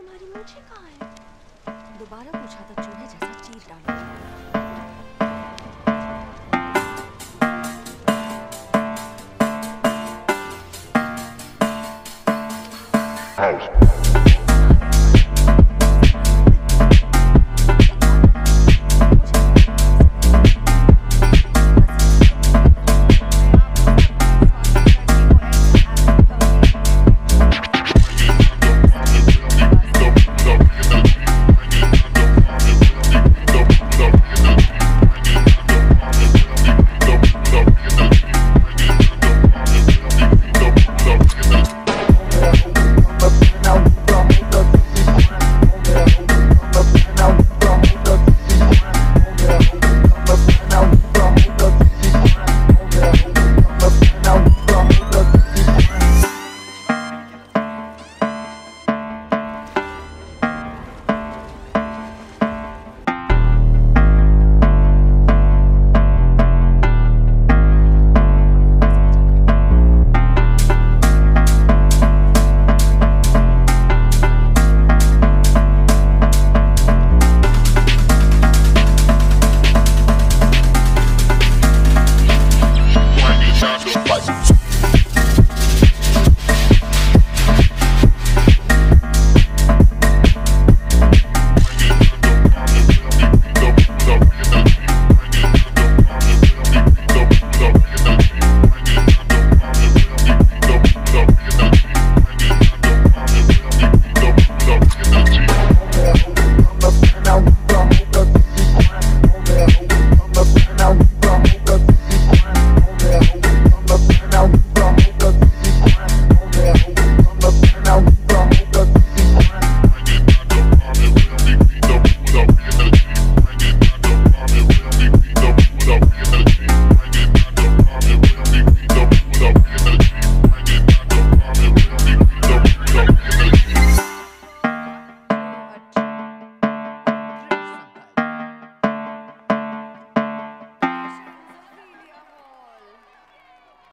तुम्हारी मुझे कहा है दोबारा पूछा तो चूहे जैसा चीर डाला house.